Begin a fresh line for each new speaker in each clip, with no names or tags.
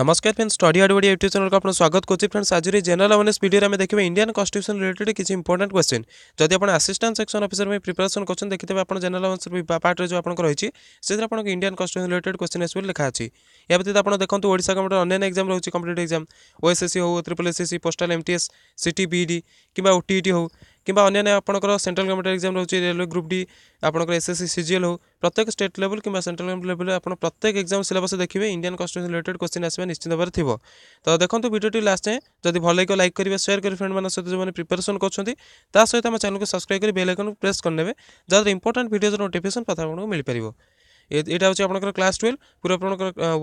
নমস্কার friends study add Odia YouTube ଚ୍ୟାନେଲ୍କୁ ଆପଣ ସ୍ୱାଗତ କରୁଛି ଫ୍ରେଣ୍ଡସ୍ ଆଜିର ଜେନେରାଲ୍ ଆୱାର୍ନେସ୍ ଭିଡ଼ିଓରେ ଆମେ ଦେଖିବା ଇଣ୍ଡିଆନ୍ କନ୍ଷ୍ଟିଟ୍ୟୁସନ୍ ରିଲେଟେଡ୍ କିଛି ଇମ୍ପୋର୍ଟାଣ୍ଟ କ୍ୱେଶ୍ଚନ୍ ଯଦି ଆପଣ ଆସିଷ୍ଟାଣ୍ଟ ସେକ୍ସନ୍ ଅଫିସର ପାଇଁ ପ୍ରିପାରେସନ୍ କରୁଛନ୍ତି ଦେଖିଥିବେ ଆପଣ ଜେନେରାଲ୍ ଆୱାର୍ନେସ୍ ପାର୍ଟରେ ଯେଉଁ ଆପଣଙ୍କର ରହିଛି ସେଥିରେ ଆପଣଙ୍କ Indian constitution related questions ବୋଲି ଲେଖା ଅଛି ଏହା ବ୍ୟତୀତ ଆପଣ ଦେଖନ୍ତୁ ଓଡ଼ିଶା ଗଭର୍ଣ୍ଣମେଣ୍ଟ ଅନ୍ୟାନ୍ୟ ଏକ୍ଜାମ୍ ରହୁଛି କମ୍ପିଟେଟିଭ୍ ଏକ୍ଜାମ୍ ଓଏସ୍ଏସ୍ସି ହେଉ triple SSC postal MTS CT BEd କିମ୍ବା ଓଟିଇଟି ହେଉ কিংবা অন্যান্য আপনার সেন্ট্রাল গভর্নমেন্ট এক্সাম রয়েছে রেলওয়ে গ্রুপ ডি আপনার এসএসসি সিজিএল হোক প্রত্যেক স্টেট লেভেল কিংবা সেন্ট্রাল গভর্নমেন্ট লেভেল আপনার প্রত্যেক এক্সাম সিলেবস দেখবে ইন্ডিয়ান কনস্টিটিউশন রিলেটেড কোশ্চিন আসবে নিশ্চিত ভাবে থাকবে তো দেখুন ভিডিওটি লাস্ট যায় যদি ভাল লাগে লাইক করবে সেয়ার করবে ফ্রেন্ড মানুষ সহ যে প্রিপারেসন করছেন তা সহ আমার চ্যানেলকে সবসক্রাইব করে বেল আইকন প্রেস করে নেবে যাদের ইম্পর্টাট ভিডিওর নোটিফিকেসন প্রথমে আপনার মিলিপার এটা হচ্ছে আপনার ক্লাস টুয়েলভ পুরো আপনার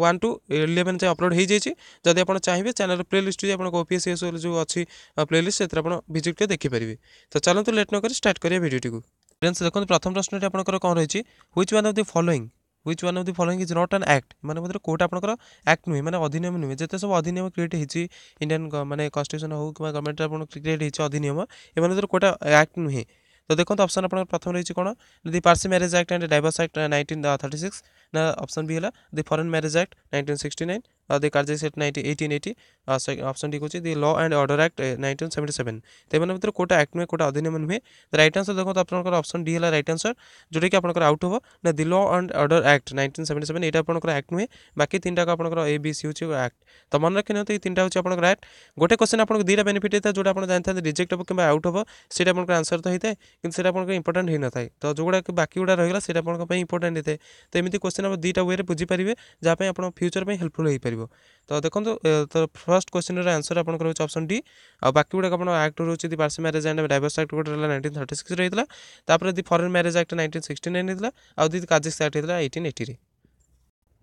ওয়ান টୁ ଇଲେଭେନ୍ ଯାଏଁ ଅପଲୋଡ଼ ହେଇଯାଇଛି ଯଦି ଆପଣ ଚାହିଁବେ ଚ୍ୟାନେଲ୍ ପ୍ଲେଲିଷ୍ଟ ଯଦି ଆପଣଙ୍କ ଓ ପି ଏସ୍ ଏସ୍ ଯେଉଁ ଅଛି ପ୍ଲେଲିଷ୍ଟ ସେଥିରେ ଆପଣ ଭିଜିଟ୍ କରି ଦେଖିପାରିବେ ତ ଚାଲନ୍ତୁ ଲେଟ୍ ନ କରି ଷ୍ଟାର୍ଟ କରିବା ଭିଡ଼ିଓଟିକୁ ଫ୍ରେଣ୍ଡସ୍ ଦେଖନ୍ତୁ ପ୍ରଥମ ପ୍ରଶ୍ନଟି ଆପଣଙ୍କର କ'ଣ ରହିଛି which one of the following which one of the following is not an act ମାନେ ମଧ୍ୟରେ କେଉଁଟା ଆପଣଙ୍କର ଆକ୍ଟ ନୁହେଁ ମାନେ ଅଧିନିୟମ ନୁହେଁ ଯେତେ ସବୁ ଅଧିନିୟମ କ୍ରିଏଟ୍ ହେଇଛି ଇଣ୍ଡିଆନ୍ ମାନେ କନଷ୍ଟିଟ୍ୟୁସନ୍ ହଉ କିମ୍ବା ଗଭର୍ଣ୍ଣମେଣ୍ଟରେ ଆପଣ କ୍ରିଏଟ୍ ହେଇଛି ଅଧିନିୟମ ଏମାନେ ମଧ୍ୟରେ କେଉଁଟା ଆକ୍ଟ ନୁହେଁ ତ ଦେଖନ୍ତୁ ଅପସନ୍ ଆପଣଙ୍କର ପ୍ରଥମ ରହିଛି କ'ଣ the Parsi marriage act and divorce act nineteen thirty six ନା ଅପସନ୍ ବି ହେଲା the foreign marriage act nineteen sixty nine অধিকার দি সেট নাই 1880 অপশন ডি কোচ the law and order act 1977 তে মানে ভিতর কোটা অ্যাক্ট মে কোটা অধিনয়ন ভে রাইট আনসার দেখো ত আপনকর অপশন ডি হলা রাইট আনসার জডি কি আপনকর আউট হব না দি ল অন্ড অর্ডার অ্যাক্ট 1977 এটা আপনকর অ্যাক্ট মে বাকি তিনটা কো আপনকর এ বি সি হু অ্যাক্ট তো মনে রাখিন তো এই তিনটা হু আপনকর রাইট গোটে কোয়েশ্চন আপনক দিটা বেনিফিট হতা জডি আপন জানতা রিজেক্ট হবা কিবা আউট হব সেটা আপনক আনসার তো হিতে কিন্তু সেটা আপনক ইম্পর্টেন্ট হিনা তাই তো জডি কি বাকি উড়া রইলা সেটা আপনক পই ইম্পর্টেন্ট হিতে তো এমিতি কোয়েশ্চন আপন দিটা ওয়েরে বুঝি পারিবে যা পে আপন ফিউচার পে হেল্পফুল হই পারিব ତ ଦେଖନ୍ତୁ ତ ଫର୍ଷ୍ଟ କୋଶ୍ଚିନ୍ର ଆନ୍ସର୍ ଆପଣଙ୍କର ହେଉଛି ଅପସନ୍ ଡ଼ି ଆଉ ବାକି ଗୁଡ଼ାକ ଆପଣ ଆକ୍ଟ ରହୁଛି the Parsi marriage and divorce act ଗୋଟେ ହେଲା ନାଇଣ୍ଟିନ୍ ଥର୍ଟି ସିକ୍ସରେ ହେଇଥିଲା ତାପରେ the foreign marriage act nineteen sixty nine ହେଇଥିଲା ଆଉ ଦି କାଜିକ୍ସ ଆକ୍ଟ ହେଇଥିଲା ଏଇଟିନ୍ ଏଇଟିରେ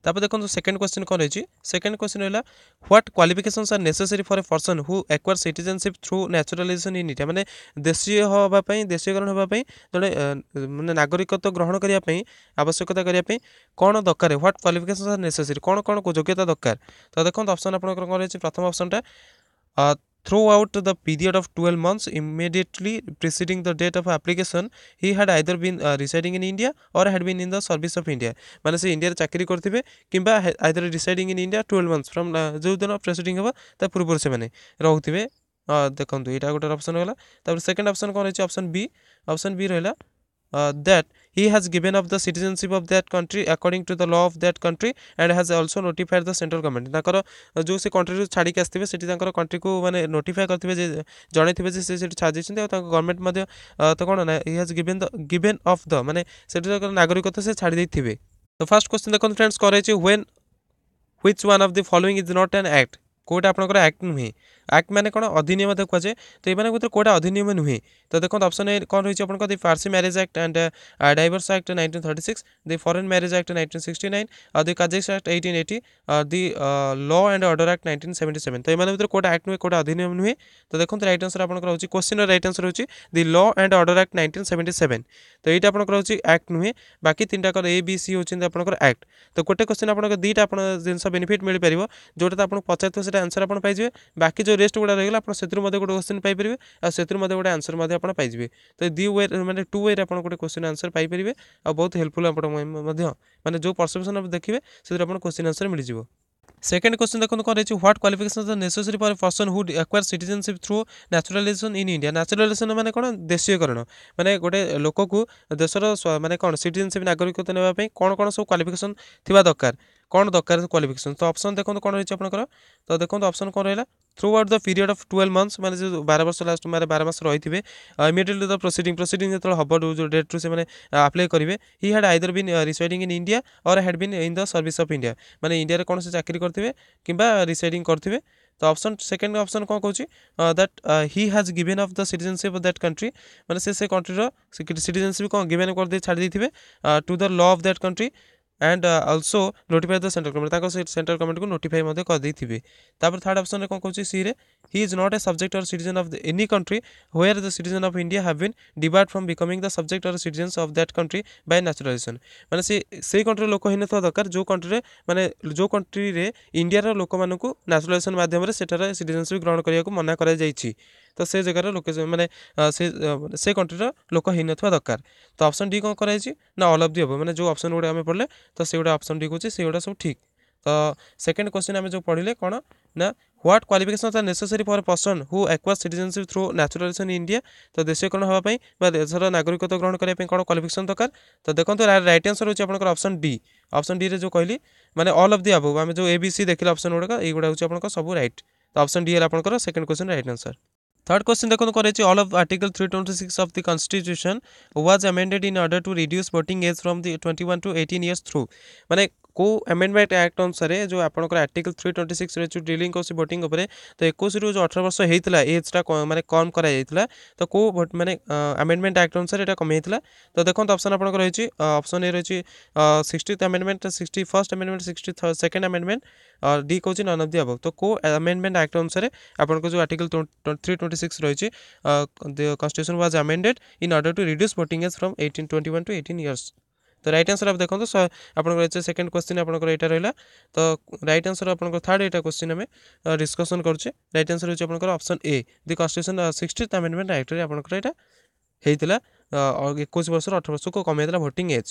তারপর দেখুন সেকেন্ড কোশ্চেন কোন রয়েছে সেকেন্ড কোশ্চেন হল what qualifications are necessary for a person who acquire citizenship through naturalisation in India মানে দেশীয় হওয়া পাই দেশীয়করণ হওয়া পাই জনে মানে নাগরিকত্ব গ্রহণ করা পাই আবশ্যকতা করা পাই কোন দরকার হোয়াট কোয়ালিফিকেশনস আর নেসেসারি কোন কোন যোগ্যতা দরকার তো দেখুন অপশন আপনার কোন রয়েছে প্রথম অপশনটা Throughout the period of 12 months immediately preceding the date of application, he had either been uh, residing in India or had been in the service of India. মানে ସେ ଇଣ୍ଡିଆରେ ଚାକିରି କରିଥିବେ କିମ୍ବା either residing in India twelve months from ଯେଉଁଦିନ preceding ହେବ ତା ପୂର୍ବରୁ ସେମାନେ ରହୁଥିବେ ଦେଖନ୍ତୁ ଏଇଟା ଗୋଟେ ଅପସନ୍ ହେଲା ତାପରେ ସେକେଣ୍ଡ ଅପସନ୍ କ'ଣ ରହିଛି ଅପସନ୍ ବି ଅପସନ୍ ବି ରହିଲା uh, that he has given up the citizenship of that country according to the law of that country and has also notified the central government ତାଙ୍କର ଯେଉଁ ସେ କଣ୍ଟ୍ରିରୁ ଛାଡ଼ିକି ଆସିଥିବେ ସେଠି ତାଙ୍କର କଣ୍ଟ୍ରିକୁ ମାନେ ନୋଟିଫାଏ କରିଥିବେ ଯେ ଜଣାଇଥିବେ ଯେ ସେ ସେଠି ଛାଡ଼ି ଯାଇଛନ୍ତି ଆଉ ତାଙ୍କ ଗଭର୍ଣ୍ଣମେଣ୍ଟ ମଧ୍ୟ ତ କ'ଣ ନା he has given the given of the ମାନେ ସେଠି ତାଙ୍କର ନାଗରିକତ୍ୱ ସେ ଛାଡ଼ି ଦେଇଥିବେ ତ ଫାର୍ଷ୍ଟ କ୍ୱେଶ୍ଚିନ୍ ଦେଖନ୍ତୁ ଫ୍ରେଣ୍ଡସ୍ କରାଇଛି when which one of the following is not an act କେଉଁଟା ଆପଣଙ୍କର ଆକ୍ଟ ନୁହେଁ ଆକ୍ଟ ମାନେ କ'ଣ ଅଧିନିୟମ ତାକୁ କୁହାଯାଏ ତ ଏମାନଙ୍କ ଭିତରେ କେଉଁଟା ଅଧିନିୟମ ନୁହେଁ ତ ଦେଖନ୍ତୁ ଅପସନ୍ ଏ କ'ଣ ରହିଛି ଆପଣଙ୍କ the Parsi marriage act and divorce act nineteen thirty six the foreign marriage act nineteen sixty nine the କାଜେକ୍ସ act eighteen eighty the law and order act nineteen seventy seven ତ ଏମାନଙ୍କ ଭିତରେ କେଉଁଟା ଆକ୍ଟ ନୁହେଁ କେଉଁଟା ଅଧିନିୟମ ନୁହେଁ ତ ଦେଖନ୍ତୁ ରାଇଟ୍ ଆନ୍ସର୍ ଆପଣଙ୍କର ହେଉଛି କୋଶ୍ଚିନ୍ର ରାଇଟ୍ ଆନ୍ସର୍ ହେଉଛି the law and order act nineteen seventy seven ତ ଏଇଟା ଆପଣଙ୍କର ହେଉଛି ଆକ୍ଟ ନୁହେଁ ବାକି ତିନିଟାଙ୍କର ଏ ବି ସି ହେଉଛନ୍ତି ଆପଣଙ୍କର ଆକ୍ଟ ତ ଗୋଟେ କୋଶ୍ଚିନ୍ ଆପଣଙ୍କର ଦୁଇଟା ଆପଣ ଜିନିଷ ବେନିଫିଟ୍ ମିଳିପାରିବ ଯେଉଁଟା ତ ଆପଣଙ୍କୁ ପଚାରିଥିବ ସେଇଟା ଆନ୍ସର୍ ଆପଣ ପାଇଯିବେ ବାକି ଯେଉଁ ଯେଉଁ ରେଷ୍ଟ ଗୁଡ଼ା ରହିଗଲା ଆପଣ ସେଥିରୁ ମଧ୍ୟ ଗୋଟେ କୋଶ୍ଚିନ୍ ପାଇପାରିବେ ଆଉ ସେଥିରୁ ମଧ୍ୟ ଗୋଟେ ଆନ୍ସର୍ ମଧ୍ୟ ଆପଣ ପାଇଯିବେ ତ ଦୁଇ ୱେ ମାନେ ଟୁ ୱେରେ ଆପଣ ଗୋଟେ କୋଶ୍ଚିନ୍ ଆନ୍ସର୍ ପାଇପାରିବେ ଆଉ ବହୁତ ହେଲ୍ପଫୁଲ୍ ଆପଣ ମଧ୍ୟ ମାନେ ଯେଉଁ ପରସେପ୍ସନ୍ ଆପଣ ଦେଖିବେ ସେଥିରୁ ଆପଣ କୋଶ୍ଚିନ୍ ଆନ୍ସର୍ ମିଳିଯିବ সেকেন্ড কোশ্চেন দেখুন কোন রয়েছে what qualification are necessary for person who acquire citizenship through naturalisation in India naturalisation মানে কোণ দেশীয়করণ মানে গোটে লোককু দেশর মানে কোণ সিটিজেনশিপ নাগরিকত্ব নেওয়া কোণ কোণ সব কোয়ালিফিকেশন থাকা দরকার କ'ଣ ଦରକାର କ୍ୱାଲିଫିକେସନ୍ ତ ଅପସନ୍ ଦେଖନ୍ତୁ କ'ଣ ରହିଛି ଆପଣଙ୍କର ତ ଦେଖନ୍ତୁ ଅପସନ୍ କ'ଣ ରହିଲା throughout the period of twelve months মানে যে বার বর্ষ লাস্ট মানে বার মাস রয়েছে ইমিডিয়েটলি দ প্রোসিডিং প্রোসিডিং যেত হব ডেট্রু সে আপ্লাই করবে he had either been residing in India or had been in the service of India মানে ইন্ডিয়ার কোণ সে চাকরি করতে কিংবা রিসাইডিং করতে ତ ଅପସନ୍ ସେକେଣ୍ଡ ଅପସନ୍ କ'ଣ କହୁଛି that he has given of the citizenship of that country ମାନେ ସେ ସେ କଣ୍ଟ୍ରିର ସିଟିଜେନସିପ୍ କ'ଣ ଗିଭେନ୍ କରିଦେଇ ଛାଡ଼ି ଦେଇଥିବେ to the law of that country and also notify the central committee ତାଙ୍କ ସେ ସେଣ୍ଟ୍ରାଲ କମିଟିକୁ ନୋଟିଫାଏ ମଧ୍ୟ କରିଦେଇଥିବେ ତାପରେ ଥାର୍ଡ଼ ଅପସନ୍ରେ କ'ଣ କହୁଛି ସିରେ he is not a subject or citizen of any country where the citizen of India have been debarred from becoming the subject or citizens of that country by naturalisation ମାନେ ସେ ସେଇ କଣ୍ଟ୍ରିର ଲୋକ ହେଇନଥିବା ଦରକାର ଯେଉଁ କଣ୍ଟ୍ରିରେ ମାନେ ଯେଉଁ କଣ୍ଟ୍ରିରେ ଇଣ୍ଡିଆର ଲୋକମାନଙ୍କୁ ନ୍ୟାଚୁରାଲାଇଜେସନ୍ ମାଧ୍ୟମରେ ସେଠାରେ ସିଟିଜନସିପ୍ ଗ୍ରହଣ କରିବାକୁ ମନା କରାଯାଇଛି ତ ସେ ଜାଗାରେ ଲୋକେ ମାନେ ସେ ସେ କଣ୍ଟ୍ରିର ଲୋକ ହେଇନଥିବା ଦରକାର ତ ଅପସନ୍ ଡି କ'ଣ କରାଯାଇଛି ନା ଅଲ୍ ଅଫ୍ ଦି ହେବ ମାନେ ଯେଉଁ ଅପସନ୍ ଗୁଡ଼ା ଆମେ ପଢ଼ିଲେ ତ ସେଗୁଡ଼ା ଅପସନ୍ ଡି କହୁଛି ସେଗୁଡ଼ା ସବୁ ଠିକ୍ ତ ସେକେଣ୍ଡ କ୍ୱେଶ୍ଚିନ୍ ଆମେ ଯେଉଁ ପଢ଼ିଲେ କ'ଣ ନା what qualification are necessary for a person who acquire citizenship through naturalisation in India তো দেশীয়করণ হওয়া বা দেশর নাগরিকত্ব গ্রহণ করা কোণ কোয়ালিফিকেশন দরকার তো দেখুন রাইট আনসর হচ্ছে আপনার অপশন ডি অপশন ডি রে যে কহিলি মানে অল অফ দি আবভ আমি যে এবিসি দেখলে অপশন গুড়া এইগুলা হচ্ছে আপনার সব রাইট তো অপশন ডি হল আপনার second question right answer Third question দেখুন করেছি all of article 326 of the constitution was amended in order to reduce voting age from the 21 to 18 years through মানে କେଉଁ ଆମେଣ୍ଡମେଣ୍ଟ ଆକ୍ଟ ଅନୁସାରେ ଯେଉଁ ଆପଣଙ୍କର ଆର୍ଟିକଲ୍ ଥ୍ରୀ ଟ୍ୱେଣ୍ଟି ସିକ୍ସରେ ଯେଉଁ ଡିଲିଂ କରୁଛି voting ଉପରେ ତ ଏକୋଇଶରୁ ଯେଉଁ ଅଠର ବର୍ଷ ହେଇଥିଲା ଏଜ୍ଟା ମାନେ କମ୍ କରାଯାଇଥିଲା ତ କେଉଁ ମାନେ ଆମେଣ୍ଡମେଣ୍ଟ ଆକ୍ଟ ଅନୁସାରେ ଏଇଟା କମିଯାଇଥିଲା ତ ଦେଖନ୍ତୁ ଅପସନ୍ ଆପଣଙ୍କର ରହିଛି ଅପସନ୍ ଏ ରହିଛି sixtieth amendment sixty first amendment sixty second amendment D କହୁଛି ନନ୍ ଅଫ୍ ଦି ଅବଭ୍ ତ କେଉଁ ଆମେଣ୍ଡମେଣ୍ଟ ଆକ୍ଟ ଅନୁସାରେ ଆପଣଙ୍କର ଯେଉଁ ଆର୍ଟିକଲ୍ ଥ୍ରୀ ଟ୍ୱେଣ୍ଟି ସିକ୍ସ ରହିଛି constitution was amended in order to reduce voting age from eighteen twenty one to eighteen years ତ right answer ଆପଣ ଦେଖନ୍ତୁ ଆପଣଙ୍କର ଏଚ୍ ସେକେଣ୍ଡ କ୍ୱେଶ୍ଚିନ୍ ଆପଣଙ୍କର ଏଇଟା ରହିଲା ତ ରାଇଟ୍ ଆନ୍ସର୍ ଆପଣଙ୍କର ଥାର୍ଡ଼ ଏଇଟା କ୍ୱେଶ୍ଚିନ୍ ଆମେ ଡିସ୍କସନ୍ କରୁଛେ ରାଇଟ୍ ଆନ୍ସର୍ ହେଉଛି ଆପଣଙ୍କର option A the constitution sixtieth amendment ଆକ୍ଟରେ ଆପଣଙ୍କର ଏଇଟା ହେଇଥିଲା ଏକୋଇଶ ବର୍ଷରୁ ଅଠର ବର୍ଷକୁ କମେଇଥିଲା ଭୋଟିଂ ଏଜ୍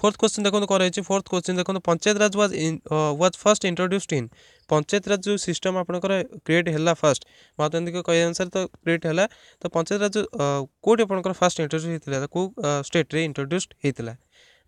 ଫୋର୍ଥ কোশ্চিন ଦେଖନ୍ତୁ করা হয়েছে ফোর্থ কোশ্চিন দেখুন পঞ্চায়েত রাজ was was first introduced in panchayat রাজ যে সিস্টম আপনার ক্রিয়েট হেলা ফার্স্ট মহাত্মাগান্ধীকে কহিয়া অনুসারে ତ ক্রিয়েট হেলা তো পঞ্চায়েত রাজ কোটি আপনার ফার্স্ট ইন্ট্রোড্ୟୁস ହେଇଥିଲା কেউ স্টেট্রে ইন্ট্রোড্ୟୁসড হয়েছিল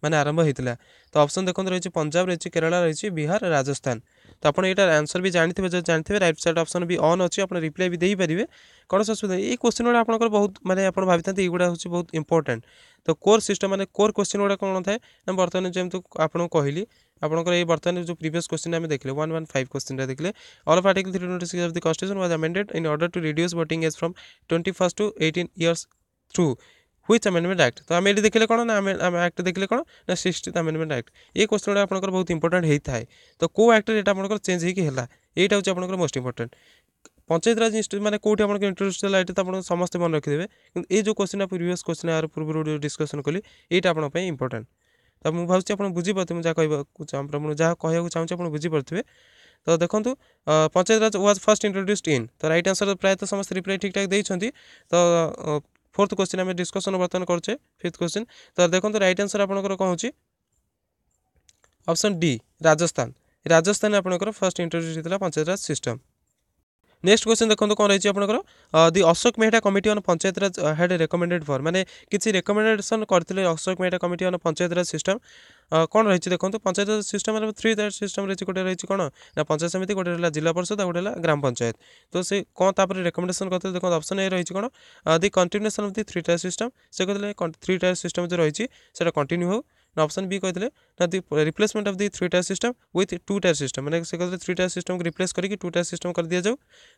ମାନେ ଆରମ୍ଭ ହୋଇଥିଲା ତ ଅପସନ୍ ଦେଖନ୍ତୁ ରହିଛି ପଞ୍ଜାବ ରହିଛି କେରଳ ରହିଛି ବିହାର ରାଜସ୍ଥାନ ତ ଆପଣ ଏଇଟା ଆନ୍ସର୍ ବି ଜାଣିଥିବେ ଯଦି ଜାଣିଥିବେ right side option B on ଅଛି ଆପଣ ରିପ୍ଲାଏ ବି ଦେଇପାରିବେ କୌଣସି ଅସୁବିଧା ଏଇ କୋଶ୍ଚିନ୍ ଗୁଡ଼ା ଆପଣଙ୍କର ବହୁତ ମାନେ ଆପଣ ଭାବିଥାନ୍ତି ଏଇଗୁଡ଼ା ହେଉଛି ବହୁତ ଇମ୍ପୋର୍ଟାଣ୍ଟ ତ କୋର୍ ସିଷ୍ଟମ୍ ମାନେ କୋର୍ କୋଶ୍ଚିନ୍ ଗୁଡ଼ା କ'ଣ ଥାଏ ନା ବର୍ତ୍ତମାନ ଯେମିତି ଆପଣଙ୍କୁ କହିଲି ଆପଣଙ୍କର ଏଇ ବର୍ତ୍ତମାନ ଯେଉଁ ପ୍ରିଭିୟସ୍ କୋଶ୍ଚିନ୍ ଆମେ ଦେଖିଲେ ୱାନ୍ ୱାନ୍ ଫାଇଭ୍ କୋଶ୍ଚିନ୍ଟା ଦେଖିଲେ all of article three twenty six of the constitution was amended in order to reduce voting age from twenty first to eighteen years through which amendment act ତ ଆମେ ଏଠି ଦେଖିଲେ କ'ଣ ନା ଆମେ ଆମେ ଆକ୍ଟ ଦେଖିଲେ କ'ଣ ନା ସିକ୍ସଟିଥ୍ ଆମେଣ୍ଡମେଣ୍ଟ ଆକ୍ଟ ଏ କ୍ୱେଶ୍ଚନ୍ଟା ଆପଣଙ୍କର ବହୁତ ଇମ୍ପୋର୍ଟାଣ୍ଟ ହେଇଥାଏ ତ କେଉଁ ଆକ୍ଟରେ ଏଇଟା ଆପଣଙ୍କର ଚେଞ୍ଜ ହେଇକି ହେଲା ଏଇଟା ହେଉଛି ଆପଣଙ୍କର ମୋଷ୍ଟ ଇମ୍ପୋର୍ଟାଣ୍ଟ ପଞ୍ଚାୟତରାଜ ଇନଷ୍ଟିଚ୍ୟୁଟ୍ ମାନେ କେଉଁଠି ଆପଣଙ୍କର ଇଣ୍ଟ୍ରୋଡ୍ୟୁସ୍ ହେଲା ଏଇଟା ତ ଆପଣ ସମସ୍ତେ ମନେ ରଖିଦେବେ କିନ୍ତୁ ଏ ଯେଉଁ କ୍ୱେଶ୍ଚିନ୍ଟା ପ୍ରିଭିୟସ୍ କ୍ୱେଶ୍ଚିନ୍ ଆର ପୂର୍ବରୁ ଡିସ୍କସନ୍ କଲି ଏଇଟା ଆପଣଙ୍କ ପାଇଁ ଇମ୍ପୋର୍ଟାଣ୍ଟ ତ ମୁଁ ଭାବୁଛି ଆପଣ ବୁଝିପାରୁଥିବେ ମୁଁ ଯାହା କହିବାକୁ ମୁଁ ଯାହା କହିବାକୁ ଚାହୁଁଛି ଆପଣ ବୁଝିପାରୁଥିବେ ତ ଦେଖନ୍ତୁ Panchayat Raj was first introduced in ତ ରାଇଟ୍ ଆନ୍ସର୍ ପ୍ରାୟତଃ ସମସ୍ତେ ରିପ୍ଲାଏ ଠିକ୍ଠାକ୍ ଦେଇଛନ୍ତି ତ ফোর্থ কোশ্চিন আমি ଡିସ୍କସନ୍ ବର୍ତ୍ତମାନ କରୁଛେ ଫିଫ୍ଥ କୋଶ୍ଚିନ୍ ତ ଦେଖନ୍ତୁ ରାଇଟ୍ ଆନ୍ସର୍ ଆପଣଙ୍କର କ'ଣ ହେଉଛି ଅପସନ୍ ଡି ରାଜସ୍ଥାନ ରାଜସ୍ଥାନ ଆପଣଙ୍କର ଫାର୍ଷ୍ଟ ଇଣ୍ଟ୍ରୋଡ୍ୟୁସ୍ ହେଇଥିଲା ପଞ୍ଚାୟତରାଜ ସିଷ୍ଟମ୍ ନେକ୍ସଟ କ୍ୱେଶ୍ଚନ୍ ଦେଖନ୍ତୁ କ'ଣ ରହିଛି ଆପଣଙ୍କର the Ashok Mehta committee on panchayat raj had recommended for ମାନେ କିଛି ରେକମେଣ୍ଡେସନ୍ କରିଥିଲେ Ashok Mehta committee on panchayat raj system କ'ଣ ରହିଛି ଦେଖନ୍ତୁ panchayat raj system three raj system ରହିଛି ଗୋଟେ ରହିଛି କ'ଣ ନା ପଞ୍ଚାୟତ ସମିତି ଗୋଟେ ରହିଲା ଜିଲ୍ଲା ପରିଷଦ ଆଉ ଗୋଟେ ହେଲା ଗ୍ରାମ ପଞ୍ଚାୟତ ତ ସେ କ'ଣ ତାପରେ ରେକମେଣ୍ଡେସନ୍ କରିଥିଲେ ଦେଖନ୍ତୁ ଅପସନ୍ ଏ ରହିଛି କ'ଣ the continuation of the three tier system ସେ କହିଥିଲେ ଥ୍ରୀ ଟାୟାର ସିଷ୍ଟମ୍ ଯେଉଁ ରହିଛି ସେଇଟା କଣ୍ଟିନ୍ୟୁ ହେଉ না অপশান বি କହିଥିଲେ ନା the replacement of the three tier system with two tier system ମାନେ ସେ କହିଥିଲେ ଥ୍ରୀ ଟାୟାର ସିଷ୍ଟମ୍କୁ ରିପ୍ଲେସ୍ କରିକି ଟୁ ଟାୟାର ସିଷ୍ଟମ୍ କରିଦିଆଯାଉ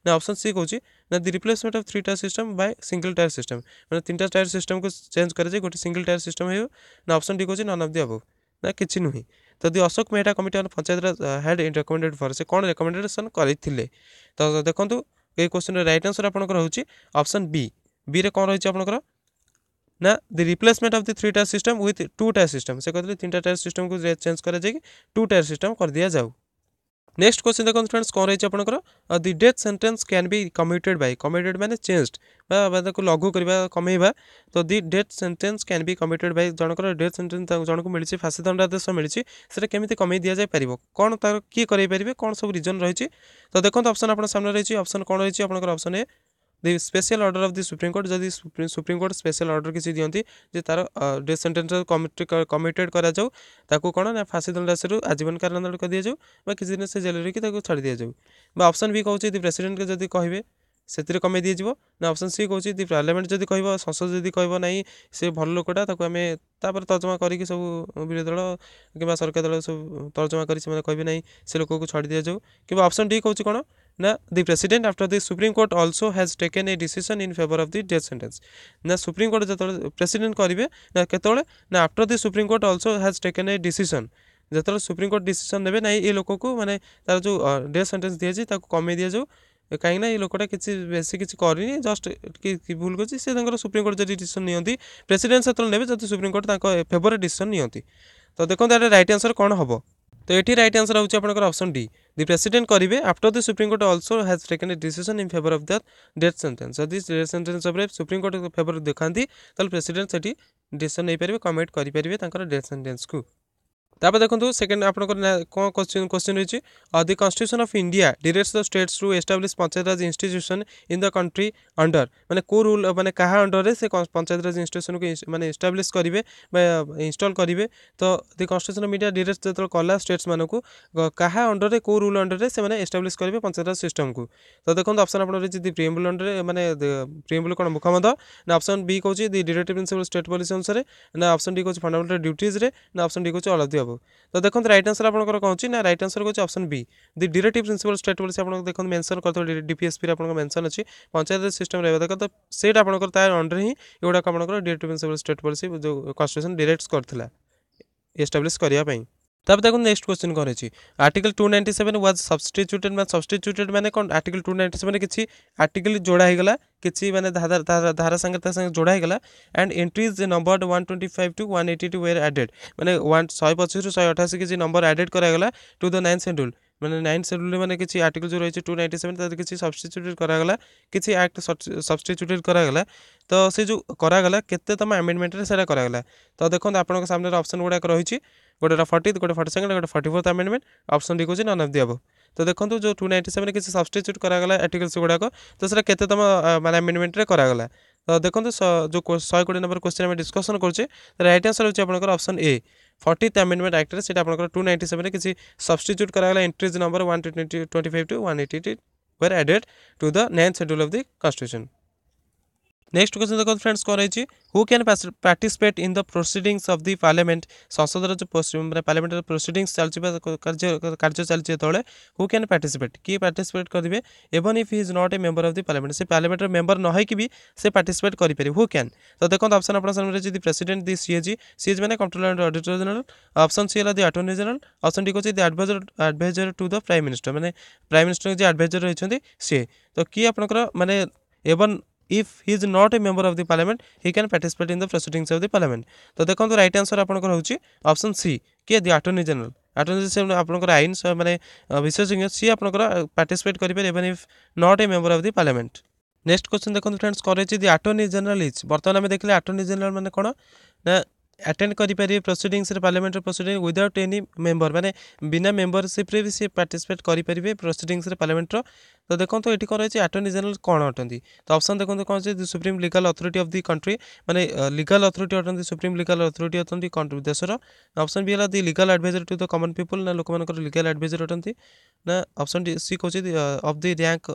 ନା ଅପସନ୍ ସି କହୁଛି ନା the replacement of three tier system by single tier system ମାନେ ତିନିଟା ଟାୟାର ସିଷ୍ଟମ୍କୁ ଚେଞ୍ଜ କରାଯାଇ ଗୋଟେ ସିଙ୍ଗଲ ଟାୟାର ସିଷ୍ଟମ୍ ହେବ ନା ଅପସନ୍ ଡି କହୁଛି ନନ୍ ଅଫ୍ ଦି ଅବଭ୍ ନା କିଛି ନୁହେଁ ତ the Ashok Mehta committee on panchayat raj had recommended for ସେ କ'ଣ ରେକମେଣ୍ଡେସନ୍ କରିଥିଲେ ତ ଦେଖନ୍ତୁ ଏଇ କ୍ୱେଶ୍ଚିନ୍ର ରାଇଟ୍ ଆନ୍ସର୍ ଆପଣଙ୍କର ହେଉଛି ଅପସନ୍ ବି ବିରେ କ'ଣ ରହିଛି ଆପଣଙ୍କର ନା the replacement of the three tier system with two tier system সে কথা তিনটা টায়ার সিস্টমକୁ ଚେଞ୍ଜ କରାଯାଇକି ଟୁ ଟାୟାର ସିଷ୍ଟମ୍ କରିଦିଆଯାଉ ନେକ୍ସଟ କ୍ୱେଶ୍ଚିନ୍ ଦେଖନ୍ତୁ ଫ୍ରେଣ୍ଡସ୍ କ'ଣ ରହିଛି ଆପଣଙ୍କର the death sentence can be committed by committed ମାନେ ଚେଞ୍ଜଡ୍ ବା ତାକୁ ଲଘୁ କରିବା କମେଇବା ତ the death sentence can be committed by ଜଣଙ୍କର ଡେଥ୍ ସେଣ୍ଟେନ୍ସ ଜଣକୁ ମିଳିଛି ଫାଶୀ ଦଣ୍ଡାଦେଶ ମିଳିଛି ସେଟା କେମିତି କମେଇ ଦିଆଯାଇପାରିବ କ'ଣ ତାର କିଏ କରାଇପାରିବେ କ'ଣ ସବୁ ରିଜନ୍ ରହିଛି ତ ଦେଖନ୍ତୁ ଅପସନ୍ ଆପଣଙ୍କ ସାମ୍ନାରେ ରହିଛି ଅପସନ୍ କ'ଣ ରହିଛି ଆପଣଙ୍କର option A the special order of the supreme court ଯଦି ସୁପ୍ରିମକୋର୍ଟ ସ୍ପେଶିଆଲ ଅର୍ଡ଼ର କିଛି ଦିଅନ୍ତି ଯେ ତାର ଡେଥ୍ ସେଣ୍ଟେନ୍ସ କମିଟେଡ଼ କରାଯାଉ ତାକୁ କ'ଣ ନା ଫାଶୀ ଦଣ୍ଡାସରୁ ଆଜୀବନ କାରାଦଣ୍ଡ କରିଦିଆଯାଉ ବା କିଛି ଦିନ ସେ ଜେଲରେ କି ତାକୁ ଛାଡ଼ି ଦିଆଯାଉ ବା ଅପସନ୍ ବି କହୁଛି ଦି ପ୍ରେସିଡେଣ୍ଟ ଯଦି କହିବେ ସେଥିରେ କମେଇ ଦିଆଯିବ ନା ଅପସନ୍ ସି କହୁଛି ଦି ପାର୍ଲାମେଣ୍ଟ ଯଦି କହିବ ସଂସଦ ଯଦି କହିବ ନାହିଁ ସେ ଭଲ ଲୋକଟା ତାକୁ ଆମେ ତାପରେ ତର୍ଜମା କରିକି ସବୁ ବିରୋଧୀ ଦଳ କିମ୍ବା ସରକାର ଦଳ ସବୁ ତର୍ଜମା କରି ସେମାନେ କହିବେ ନାହିଁ ସେ ଲୋକକୁ ଛାଡ଼ି ଦିଆଯାଉ କିମ୍ବା ଅପସନ୍ ଡି କହୁଛି କ'ଣ Now, the president after the Supreme Court also has taken a decision in favor of the death sentence. Now, Supreme Court যেতলে president করিবে না কেতলে না after the Supreme Court also has taken a decision যেতলে Supreme Court decision নেবে না এই লোকକୁ মানে তার যে death sentence দিয়েছি তাକୁ কমে দিয়ে যাও କାହିଁକିନା ଏଇ ଲୋକଟା କିଛି ବେଶୀ କିଛି କରିନି ଜଷ୍ଟ ଭୁଲ କରିଛି ସେ ତାଙ୍କର ସୁପ୍ରିମକୋର୍ଟ ଯଦି ଡିସିସନ୍ ନିଅନ୍ତି ପ୍ରେସିଡେଣ୍ଟ ସେତେବେଳେ ନେବେ ଯଦି ସୁପ୍ରିମକୋର୍ଟ ତାଙ୍କ ଫେଭରରେ ଡିସିସନ୍ ନିଅନ୍ତି ତ ଦେଖନ୍ତୁ ଏଇଟା ରାଇଟ୍ ଆନ୍ସର୍ କ'ଣ ହେବ তো এটি রাইট আনসর হচ্ছে আপনার অপশন ডি দি প্রেসিডেন্ট করবে after the supreme court also has taken a decision in favour of the death sentence যদি ডেথ সেন্টেন্স উপরে সুপ্রিমকোর্ট ফেভর দেখাতে তাহলে প্রেসিডেন্ট সেটি ডিসিশন নেইপারে কমিট করে তাঁর ডেথ সেন্টেন্সকে তাপরে দেখুন সেকেন্ড আপনার কোণ কোশ্চিন কোশ্চিন রয়েছে the constitution of India directs the states to establish panchayat raj institution in the country under মানে কেউ রুল মানে, মানে uh, কাহা অন্ডরে সে পঞ্চায়েতরাজ ইনস্টিট্যুশনকে মানে এস্টাবলিশ করবে বা ইনস্টল করবে তো the constitution of India directs যেত কলা স্টেটস মানুষ কাহা অন্ডরে কেউ রুল অন্ডরে সে এস্টাবলিশ করবে পঞ্চায়েতরাজ সিস্টমকে তো দেখুন অপশন আপনার রয়েছে দি প্রিএম্বুল অন্ডরে মানে প্রিএম্বুল কোণ মুখবন্ধ না অপশন বি কৌছি the directive principle state policy অনুসারে না অপশন ডি কৌছি ফন্ডামেন্টাল ডিউটিজরে না অপশন ডি কৌছি অল অফ দি দেব ତ ଦେଖନ୍ତୁ ରାଇଟ୍ ଆନ୍ସର୍ ଆପଣଙ୍କର କ'ଣ ହେଉଛି ନା ରାଇଟ୍ ଆନ୍ସର ହେଉଛି option B the directive principle state ବୋଲି ଆପଣ ଦେଖନ୍ତୁ ମେନ୍ସନ୍ କରିଥିବେ ଡିପିଏସ୍ପିରେ ଆପଣଙ୍କ ମେନ୍ସନ୍ ଅଛି ପଞ୍ଚାୟତ ସିଷ୍ଟମ୍ ରହିବା ଦରକାର ତ ସେଇଟା ଆପଣଙ୍କର ତା ଅଣ୍ଡରରେ ହିଁ ଏଗୁଡ଼ାକ ଆପଣଙ୍କର ଡିରେକ୍ଟିଭ୍ ପ୍ରିନ୍ସିପାଲ୍ ଷ୍ଟେଟ୍ ପଲିସି ଯେଉଁ କନଷ୍ଟିଟ୍ୟୁସନ୍ ଡିରେକ୍ଟ କରିଥିଲା ଏଷ୍ଟାବ୍ଲିଶ୍ କରିବା ପାଇଁ তারপর দেখুন নেক্সট কোশ্চিন କ'ଣ ଅଛି article two ninety seven was substituted ମାନେ ସବଷ୍ଟିଚ୍ୟୁଟେଡ୍ ମାନେ କ'ଣ ଆର୍ଟିକଲ୍ ଟୁ ନାଇଣ୍ଟି ସେଭେନ୍ କିଛି ଆର୍ଟିକଲ୍ ଯୋଡ଼ା ହେଇଗଲା କିଛି ମାନେ ଧାରା ସାଙ୍ଗରେ ତା ସାଙ୍ଗେ ଯୋଡ଼ା ହେଇଗଲା and entries number one twenty five two one eighty two were added ମାନେ ୱାନ୍ ଶହେ ପଚିଶରୁ ଶହେ ଅଠାଅଶୀ କିଛି ନମ୍ବର ଆଡେଡ୍ କରାଗଲା ଟୁ ଦ ନାଇନ୍ ସେଡ୍ୟୁଲ୍ মানে নাইন সেডুলে মানে কিছু আর্টিকেল যে রয়েছে টু নাইনটি সেভেন তাদের কিছু সবস্টিচ্যুটেড করা গলা কিছু আক্ট সবস্টিচ্যুটেড করা গলা তো সে যে করা গলা কেতে তোমার আমেন্ডমেন্টরে সেটা করা গলা তো দেখুন আপনার সামনে অপশন গুড়াক রয়েছে গোটেটা ଫର୍ଟି ଗୋଟେ ଫର୍ଟି ସେକେଣ୍ଡ ଗୋଟେ forty fourth amendment option D ହେଉଛି ନନ୍ ଅଫ୍ ଦି ତ ଦେଖନ୍ତୁ ଯେଉଁ ଟୁ ନାଇଣ୍ଟି ସେଭେନ୍ କିଛି ସବଷ୍ଟିଚ୍ୟୁଟ୍ କରାଗଲା ଆର୍ଟିକଲ୍ସ ଗୁଡ଼ାକ ତ ସେଟା କେତେ ତମ ମାନେ ଆମେଣ୍ଡମେଣ୍ଟରେ କରାଗଲା ତ ଦେଖନ୍ତୁ ଯେଉଁ ଶହେ କୋଡ଼ିଏ ନମ୍ବର କୋଶ୍ଚିନ୍ ଆମେ ଡିସ୍କସନ୍ କରୁଛେ ରାଇଟ୍ ଆନ୍ସର୍ ହେଉଛି ଆପଣଙ୍କର ଅପସନ୍ ଏ ଫର୍ଟିଥ୍ ଆମେଣ୍ଡମେଣ୍ଟ ଆକ୍ଟରେ ସେଇଟା ଆପଣଙ୍କର ଟୁ ନାଇଣ୍ଟି ସେଭେନ୍ କିଛି ସବଷ୍ଟିଚ୍ୟୁଟ୍ କରାଗଲା entries number one twenty twenty five two one eighty eight were added to the nine schedule of the constitution next question দেখুন friends কোন রয়েছে who can participate in the proceedings of the parliament সংসদর যে মানে পার্লামেন্টের proceedings চালছে বা কার্য কার্য চালছে যেতবে হু ক্যান পার্টিসিপেট কি পার্টিসিপেট করবে এবং if is not a member of the parliament সে পার্লামেন্টের মেম্বর নহইকি বি সে পার্টিসিপেট করিপারে হু ক্যান তো দেখুন অপশন আপনার সামনে রয়েছে the president the CAG CAG মানে controller and auditor general option C হল the attorney general option D হচ্ছে the আডভাইজর আডভাইজর to the prime minister মানে প্রাইম মিনিষ্টর যে আডভাইজর রয়েছেন সি তো কি আপনার মানে এবং if he is not a member of the parliament he can participate in the proceedings of the parliament ତ ଦେଖନ୍ତୁ ରାଇଟ୍ ଆନ୍ସର୍ ଆପଣଙ୍କର ହେଉଛି ଅପସନ୍ ସି କିଏ the attorney general attorney general ଆପଣଙ୍କର ଆଇନ ମାନେ ବିଶେଷଜ୍ଞ ସିଏ ଆପଣଙ୍କର ପାର୍ଟିସିପେଟ୍ କରିପାରିବେ even if not a member of the parliament next question ଦେଖନ୍ତୁ ଫ୍ରେଣ୍ଡସ୍ କରେଛି ଦି ଆଟର୍ଣ୍ଣି ଜେନେରାଲ୍ ଇଜ୍ ବର୍ତ୍ତମାନ ଆମେ ଦେଖିଲେ ଆଟର୍ଣ୍ଣି ଜେନେରାଲ୍ ମାନେ କ'ଣ ନା ଆଟେଣ୍ଡ କରିପାରିବେ ପ୍ରୋସିଡ଼ିଙ୍ଗସରେ ପାର୍ଲାମେଣ୍ଟର ପ୍ରୋସିଡ଼ିଂ ୱିଦାଉଟ୍ ଏନି ମେମ୍ବର ମାନେ ବିନା ମେମ୍ବରସିପ୍ରେ ବି ସେ ପାର୍ଟିସିପେଟ୍ କରିପାରିବେ ପ୍ରୋସିଡ଼ିଙ୍ଗସରେ ପାର୍ଲାମେଣ୍ଟର ତ ଦେଖନ୍ତୁ ଏଠି କ'ଣ ରହିଛି ଆଟର୍ଣ୍ଣି ଜେନେରାଲ କ'ଣ ଅଟନ୍ତି ତ ଅପସନ୍ ଦେଖନ୍ତୁ କ'ଣ ଅଛି supreme legal authority of the country ମାନେ ଲିଗାଲ୍ ଅଥରିଟି ଅଟନ୍ତି ସୁପ୍ରିମ୍ ଲିଗାଲ୍ ଅଥରିଟି ଅଟନ୍ତି ଦେଶର ଅପସନ୍ ବି ହେଲା the legal adviser to the common people ନା ଲୋକମାନଙ୍କର ଲିଗାଲ୍ ଆଡ଼ଭାଇଜର୍ ଅଟନ୍ତି ନା ଅପସନ୍ ସି କହୁଛି of the rank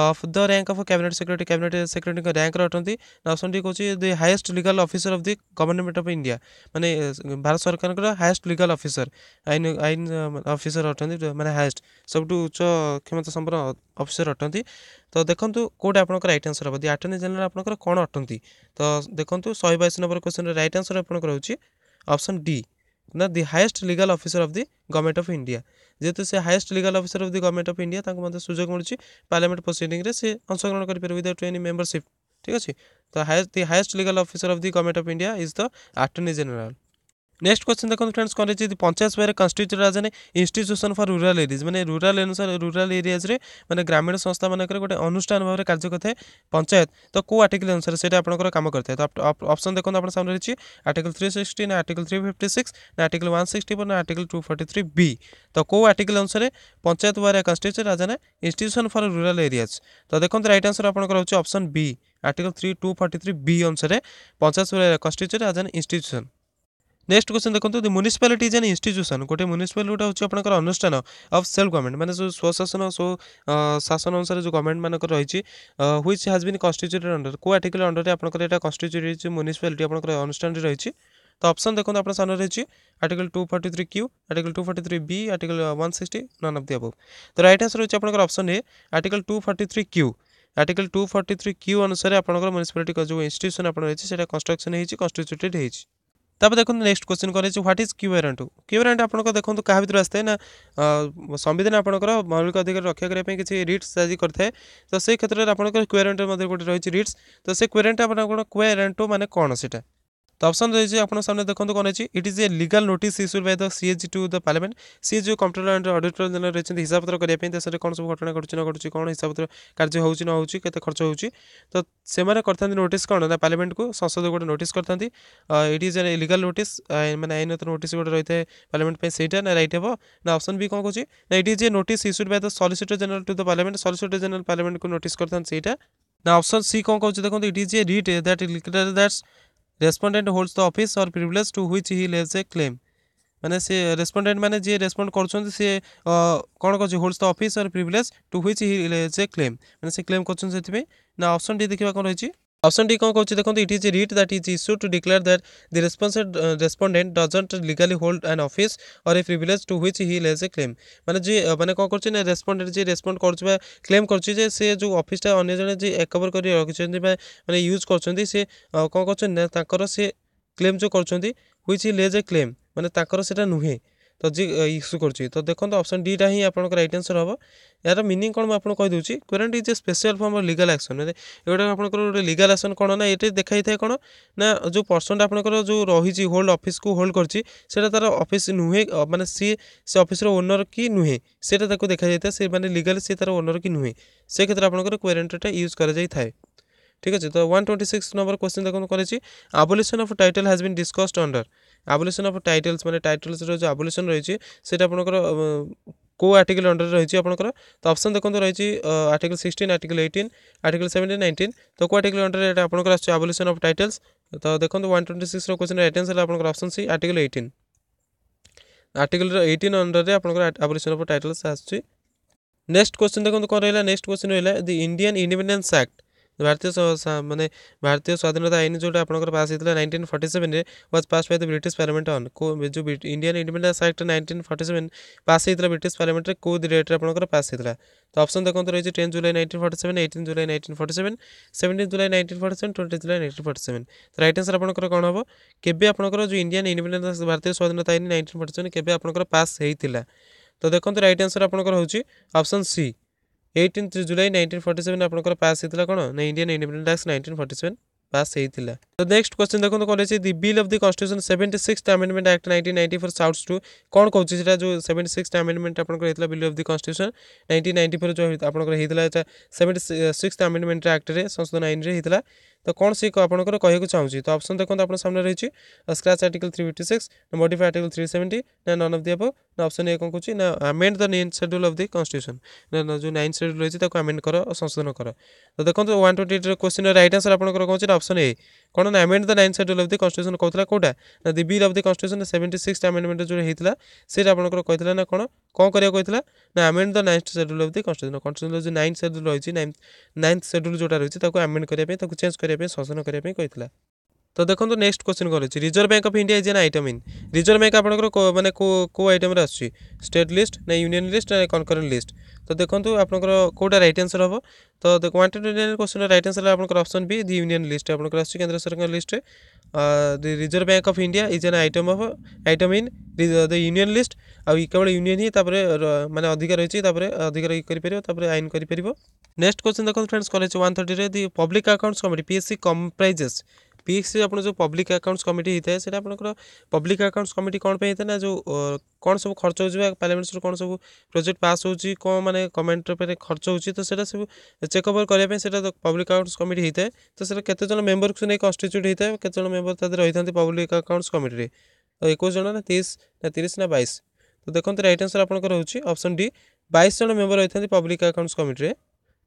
of the rank of cabinet secretary cabinet ସେକ୍ରେଟାରୀଙ୍କ ର୍ୟାଙ୍କରେ ଅଟନ୍ତି ଅପସନ୍ଟି କହୁଛି the highest legal officer of the government of India ମାନେ ଭାରତ ସରକାରଙ୍କର ହାଏଷ୍ଟ ଲିଗାଲ୍ ଅଫିସର ଆଇନ ଆଇନ ଅଫିସର ଅଟନ୍ତି ମାନେ ହାଏଷ୍ଟ ସବୁଠୁ ଉଚ୍ଚ କ୍ଷମତା ସମ୍ପନ୍ନ ଅଫିସର ଅଟନ୍ତି ତ ଦେଖନ୍ତୁ କେଉଁଟା ଆପଣଙ୍କର ରାଇଟ୍ ଆନ୍ସର୍ ହେବ ଦି ଆଟର୍ଣ୍ଣି ଜେନେରାଲ୍ ଆପଣଙ୍କର କ'ଣ ଅଟନ୍ତି ତ ଦେଖନ୍ତୁ ଶହେ ବାଇଶ ନମ୍ବର କ୍ୱେଶ୍ଚନ୍ର ରାଇଟ୍ ଆନ୍ସର୍ ଆପଣଙ୍କର ହେଉଛି ଅପସନ୍ ଡି ନା the highest legal officer of the government of India ଯେହେତୁ ସେ highest legal officer of the government of India ତାଙ୍କୁ ମଧ୍ୟ ସୁଯୋଗ ମିଳୁଛି ପାର୍ଲାମେଣ୍ଟ ପ୍ରୋସିଡ଼ିଂରେ ସେ ଅଂଶଗ୍ରହଣ କରିପାରିବେ ୱିଦାଉଟ୍ ଏନି ମେମ୍ବରସିପ୍ ଠିକ୍ ଅଛି ତ highest the highest legal officer of the government of India is the attorney general next question দেখুন ফ্রেন্ड्स কোন যে পঞ্চায়েত সভায় constituted as an institution for rural areas মানে রুরাল রুরাল এরিয়াজরে মানে গ্রামীণ সংস্থা মানকরে গোটে অনুষ্ঠান ভাবে কার্য করে পঞ্চায়েত তো কেউ আর্টিকল অনুসারে সেটা আপনার কাম করতে তো অপশন দেখুন আপনার সামনে রয়েছে আর্টিকল থ্রি সিক্সটি না আর্টিকল থ্রি ফিফটি সিক্স না আর্টিকল ওয়ান সিক্সটি ফোর না article two forty three B তো কেউ আর্টিকল অনুসারে পঞ্চায়েত ভাবে constituted as an institution for rural areas তো দেখুন রাইট আনসর আপনার হচ্ছে option B article three two forty three B অনুসারে পঞ্চায়েত ভাবে constituted as an institution next question ଦେଖନ୍ତୁ the municipality is an institution ଗୋଟେ ମ୍ୟୁନିସିପାଲ ଗୋଟେ ହେଉଛି ଆପଣଙ୍କର ଅନୁଷ୍ଠାନ ଅଫ୍ ସେଲ୍ଫ ଗଭର୍ଣ୍ଣମେଣ୍ଟ ମାନେ ଯେଉଁ ସ୍ୱଶାସନ ଶାସନ ଅନୁସାରେ ଯେଉଁ ଗଭର୍ଣ୍ଣମେଣ୍ଟ ମାନଙ୍କର ରହିଛି which has been constituted under କେଉଁ ଆର୍ଟିକଲ ଅଣ୍ଡରରେ ଆପଣଙ୍କର ଏଇଟା କନଷ୍ଟିଚ୍ୟୁଟ ହେଇଛି ମ୍ୟୁନିସିପାଲିଟି ଆପଣଙ୍କର ଅନୁଷ୍ଠାନରେ ରହିଛି ତ ଅପସନ୍ ଦେଖନ୍ତୁ ଆପଣ ସାମ୍ନାରେ ରହିଛି article two forty three Q article two forty three B article one sixty none of the above ତ ରାଇଟ୍ ଆନ୍ସର୍ ହେଉଛି ଆପଣଙ୍କର option A article two forty three Q article two forty three Q ଅନୁସାରେ ଆପଣଙ୍କର municipality ଯେଉଁ institution ଆପଣ ରହିଛି ସେଇଟା construction ହେଇଛି କନଷ୍ଟିଚ୍ୟୁଟେଡ୍ ହେଇଛି তারপরে দেখুন নেক্সট কোଶ୍ଚିନ୍ করেছি হোয়াট ইজ କ୍ୟୁରାଣ୍ଟ କ୍ୟୁରାଣ୍ଟ ଆପଣଙ୍କ ଦେଖନ୍ତୁ କାହା ଭିତରେ ଆସିଥାଏ ନା ସମ୍ବିଧାନ ଆପଣଙ୍କର ମୌଳିକ ଅଧିକାର ରକ୍ଷା କରିବା ପାଇଁ କିଛି ରିଟ୍ସ ଜାରି କରିଥାଏ ତ ସେଇ କ୍ଷେତ୍ରରେ ଆପଣଙ୍କର କ୍ୟୁରାଣ୍ଟ ମଧ୍ୟ ଗୋଟେ ରହିଛି ରିଟ୍ସ ତ ସେ କ୍ୟୁରାଣ୍ଟ ଆପଣଙ୍କର କ୍ୟୁରାଣ୍ଟ ମାନେ କ'ଣ ସେଇଟା ତ ଅପସନ୍ ରହିଛି ଆପଣ ସାମ୍ନା ଦେଖନ୍ତୁ କ'ଣ ଅଛି it is a legal notice issued by the CAG to the parliament ସିଏ ଯେଉଁ କମ୍ପ୍ୟୁଟର ଆଣ୍ଡ ଅଡିଟର ଜେନେରାଲ ରହିଛନ୍ତି ହିସାବପତ୍ର କରିବା ପାଇଁ ଦେଶରେ କ'ଣ ସବୁ ଘଟଣା ଘଟୁଛି ନ ଘଟୁଛି କ'ଣ ହିସାବପତ୍ର କାର୍ଯ୍ୟ ହେଉଛି ନ ହେଉଛି କେତେ ଖର୍ଚ୍ଚ ହେଉଛି ତ ସେମାନେ କରିଥାନ୍ତି ନୋଟିସ୍ କ'ଣ ନା ପାର୍ଲାମେଣ୍ଟକୁ ସଂସଦ ଗୋଟେ ନୋଟିସ୍ କରିଥାନ୍ତି it is a legal notice ମାନେ ଆଇନଗତ ନୋଟିସ୍ ଗୋଟେ ରହିଥାଏ ପାର୍ଲାମେଣ୍ଟ ପାଇଁ ସେଇଟା ନା ରାଇଟ୍ ହେବ ନା ଅପସନ୍ ବି କ'ଣ କହୁଛି ନା it is a notice issued by the solicitor general to the parliament solicitor general ପାର୍ଲାମେଣ୍ଟକୁ ନୋଟିସ୍ କରିଥାନ୍ତି ସେଇଟା ନା ଅପସନ୍ ସି କ'ଣ କହୁଛି ଦେଖନ୍ତୁ it is a writ that letter that's respondent holds the office or privilege to which he lays a claim ମାନେ ସେ ରେସ୍ପଣ୍ଡେଣ୍ଟ ମାନେ ଯିଏ ରେସ୍ପଣ୍ଡ କରୁଛନ୍ତି ସିଏ କ'ଣ କରୁଛି holds the office or privilege to which he lays a claim ମାନେ ସେ କ୍ଲେମ୍ କରୁଛନ୍ତି ସେଥିପାଇଁ ନା ଅପସନ୍ ଡି ଦେଖିବା କ'ଣ ରହିଛି অপশন ডি কম কହୁଛି ଦେଖନ୍ତୁ it is writ that is issue to declare that the ରେସ୍ପନ୍ସେଡ୍ respondent doesn't legally hold an office or a privilege to which he lays a claim ମାନେ ଯିଏ ମାନେ କ'ଣ କରୁଛି ନା ରେସ୍ପଣ୍ଡେଣ୍ଟ ଯିଏ ରେସ୍ପଣ୍ଡ କରୁଛି ବା କ୍ଲେମ୍ କରୁଛି ଯେ ସେ ଯେଉଁ ଅଫିସ୍ଟା ଅନ୍ୟ ଜଣେ ଯିଏ ଏକଭର୍ କରି ରଖିଛନ୍ତି ବା ମାନେ ୟୁଜ୍ କରୁଛନ୍ତି ସେ କ'ଣ କରୁଛନ୍ତି ନା ତାଙ୍କର ସେ କ୍ଲେମ୍ ଯେଉଁ କରୁଛନ୍ତି which he lays a claim ମାନେ ତାଙ୍କର ସେଇଟା ନୁହେଁ ତ ଯିଏ ଇସ୍ୟୁ କରୁଛି ତ ଦେଖନ୍ତୁ ଅପସନ୍ ଡିଟା ହିଁ ଆପଣଙ୍କର ରାଇଟ୍ ଆନ୍ସର୍ ହେବ ଏହାର ମିନିଂ କ'ଣ ମୁଁ ଆପଣଙ୍କୁ କହିଦେଉଛି କ୍ୱାରେଣ୍ଟ is a special form of legal action ଏଗୁଡ଼ା ଆପଣଙ୍କର ଗୋଟେ ଲିଗାଲ୍ ଆକ୍ସନ୍ କ'ଣ ନା ଏଠି ଦେଖାଇଥାଏ କ'ଣ ନା ଯେଉଁ ପର୍ସନ୍ଟା ଆପଣଙ୍କର ଯେଉଁ ରହିଛି ହୋଲ୍ଡ ଅଫିସ୍କୁ ହୋଲ୍ଡ କରିଛି ସେଇଟା ତା'ର ଅଫିସ୍ ନୁହେଁ ମାନେ ସିଏ ସେ ଅଫିସ୍ର ଓନର୍ କି ନୁହେଁ ସେଇଟା ତାକୁ ଦେଖାଯାଇଥାଏ ସେ ମାନେ ଲିଗାଲ୍ ସିଏ ତା'ର ଓନର୍ କି ନୁହେଁ ସେ କ୍ଷେତ୍ରରେ ଆପଣଙ୍କର କ୍ୱାରେଣ୍ଟଟା ୟୁଜ୍ କରାଯାଇଥାଏ ঠিক আছে তো one twenty six number question দেখুন করেছি abolition of title has been discussed under abolition of titles মানে টাইটেলসর যে আবলিউশন রয়েছে সেটা আপনার কো আর্টিকেল অন্ডার রয়েছে আপনার তো অপশন দেখুন রয়েছে article sixteen article eighteen article seventeen nineteen তো কো আর্টিকেল অন্ডার এটা আপনার আসছে আবলিউশন অফ টাইটেলস তো দেখুন ওয়ান টোয়েন্টি সিক্সর কোশ্চিন আইটেন্স হল আপনার option C article eighteen article eighteen অন্ডারে আপনার আবলিউশন অফ টাইটেলস আসছে নেক্সট কোশ্চিন দেখুন কোণ রহলা নেক্সট কোশ্চিন রহলা দি ইন্ডিয়ান ইন্ডিপেন্ডেন্স আক্ট ଭାରତୀୟ ମାନେ ଭାରତୀୟ ସ୍ୱାଧୀନତା ଆଇନ ଯେଉଁଟା ଆପଣଙ୍କର ପାସ୍ ହେଇଥିଲା ନାଇଣ୍ଟିନ୍ ଫର୍ଟି ସେଭେନ୍ରେ was pass by the British parliament on ଯେଉଁ Indian independence act nineteen forty seven pass ହେଇଥିଲା ବ୍ରିଟିଶ ପାର୍ଲାମେଣ୍ଟରେ କେଉଁ ଡେଟ୍ରେ ଆପଣଙ୍କର ପାସ୍ ହେଇଥିଲା ତ ଅପସନ୍ ଦେଖନ୍ତୁ ରହିଛି ten July nineteen forty seven eighteen July nineteen forty seven seventeen July nineteen forty seven twenty July nineteen forty seven ତ ରାଇଟ୍ ଆନ୍ସର୍ ଆପଣଙ୍କର କ'ଣ ହେବ କେବେ ଆପଣଙ୍କର ଯେଉଁ ଇଣ୍ଡିଆନ୍ ଇଣ୍ଡିପେଣ୍ଡେନ୍ସ ଭାରତୀୟ ସ୍ୱାଧୀନତା ଆଇନ ନାଇଣ୍ଟିନ୍ ଫର୍ଟି ସେଭେନ୍ କେବେ ଆପଣଙ୍କର ପାସ୍ ହେଇଥିଲା ତ ଦେଖନ୍ତୁ ରାଇଟ୍ ଆନ୍ସର ଆପଣଙ୍କର ହେଉଛି option C eighteen July nineteen forty seven ଆପଣଙ୍କର ପାସ୍ ହେଇଥିଲା କ'ଣ ନା Indian independent act nineteen forty seven pass ହେଇଥିଲା ତ ନେକ୍ସଟ କ୍ୱେଶ୍ଚନ୍ ଦେଖନ୍ତୁ କ'ଣ ଅଛି the bill of the constitution seventy six amendment act nineteen ninety four south to କ'ଣ କହୁଛି ସେଇଟା ଯେଉଁ ସେଭେଣ୍ଟି ସିକ୍ସ ଆମେଣ୍ଡମେଣ୍ଟ ଆପଣଙ୍କର ହେଇଥିଲା bill of the constitution nineteen ninety four ଯେଉଁ ଆପଣଙ୍କର ହେଇଥିଲା ଏଇଟା ସେଭେଣ୍ଟି ସିକ୍ସ ଆମେଣ୍ଡମେଣ୍ଟ ଆକ୍ଟରେ ସଂଶୋଧନ ଆଇନରେ ହେଇଥିଲା ତ କ'ଣ ସେ ଆପଣଙ୍କର କହିବାକୁ ଚାହୁଁଛି ତ ଅପସନ୍ ଦେଖନ୍ତୁ ଆପଣଙ୍କ ସାମ୍ନାରେ ରହିଛି scratch article three fifty six modify article three seventy ନା ନନ୍ ଅଫ୍ ଦି ହେବ ନା ଅପସନ୍ ଏ କ'ଣ କହୁଛି ନା amend the nine schedule of the constitution ନା ଯେଉଁ ନାଇନ୍ ସେଡ୍ୟୁଲ୍ ରହିଛି ତାକୁ ଆମେଣ୍ଡ କର ସଂଶୋଧନ କର ତ ଦେଖନ୍ତୁ ୱାନ୍ ଟ୍ୱେଣ୍ଟି ଏଇଟ୍ର କୋଶ୍ଚିନ୍ ରାଇଟ୍ ଆନ୍ସର୍ ଆପଣଙ୍କର କ'ଣ ହେଉଛି ନା ଅପସନ୍ ଏ କ'ଣ ନା amend the nine schedule of the constitution କହୁଥିଲା କେଉଁଟା ନା the bill of the constitution seventy six amendment ଯେଉଁ ହେଇଥିଲା ସେଇଟା ଆପଣଙ୍କର କହିଥିଲା ନା କ'ଣ କ'ଣ କରିବାକୁ କହିଥିଲା ନା amend the ninth schedule of the constitution କନଷ୍ଟିଚ୍ୟୁସନ୍ର ଯେଉଁ ନାଇନ୍ଥ ସେଡ୍ୟୁଲ୍ ରହିଛି ନାଇନ୍ଥ ସେଡ୍ୟୁଲ୍ ଯେଉଁଟା ରହିଛି ତାକୁ ଆମେଣ୍ଡ କରିବା ପାଇଁ ତାକୁ ଚେଞ୍ଜ କରିବା ପାଇଁ ଶାସନ କରିବା ପାଇଁ କହିଥିଲା ତ ଦେଖନ୍ତୁ ନେକ୍ସଟ କ୍ୱେଶ୍ଚନ୍ କରୁଛି reserve bank of India is an item in reserve bank ଆପଣଙ୍କର ମାନେ କେଉଁ କେଉଁ ଆଇଟମ୍ରେ ଆସୁଛି ଷ୍ଟେଟ୍ ଲିଷ୍ଟ ନା ୟୁନିଅନ୍ ଲିଷ୍ଟ ନା କନକରେଣ୍ଟ ଲିଷ୍ଟ ତ ଦେଖନ୍ତୁ ଆପଣଙ୍କର କେଉଁଟା ରାଇଟ୍ ଆନ୍ସର୍ ହେବ ତ କ୍ୱାଣ୍ଟିଟେଟିଭ୍ କ୍ୱେଶ୍ଚନ୍ର ରାଇଟ୍ ଆନ୍ସର୍ ହେଲା ଆପଣଙ୍କର option B the union list ଆପଣଙ୍କର ଆସୁଛି କେନ୍ଦ୍ର ସରକାରଙ୍କ ଲିଷ୍ଟରେ the reserve bank of India is an item of item in the union list ଆଉ ଇ କେବଳ ୟୁନିଅନ୍ ହିଁ ତାପରେ ମାନେ ଅଧିକାର ରହିଛି ତାପରେ ଅଧିକାର ଇଏ କରିପାରିବ ତାପରେ ଆଇନ କରିପାରିବ ନେକ୍ସଟ କ୍ୱେଶ୍ଚନ୍ ଦେଖନ୍ତୁ ଫ୍ରେଣ୍ଡସ୍ କଲେଜ୍ ୱାନ୍ ଥର୍ଟିରେ the public accounts committee P S C comprises पीएक्स आप जो पब्लिक आकाउंट्स कमिटी होता है सर आप पब्लिक आकाउंट्स कमिटी कौन पर ना जो कौन सब खर्च हो पार्लमेंट्स कौन सब प्रोजेक्ट पास हो मैंने गवर्नमेंट खर्च हो तो सब सब चेकअप करने पब्लिक आकाउंट्स कमिटी होता है तो सर कत मेम्बर को नहीं कन्स्टिट्यूट होता है कतेज मेम्बर तेज रही था पब्लिक आकाउंट्स कमिटी तो एक जन ना तीस ना तीस ना बैस तो देखो रईट आंसर आपर हूँ अप्सन डी बैस जन मेम्बर रही था public accounts committee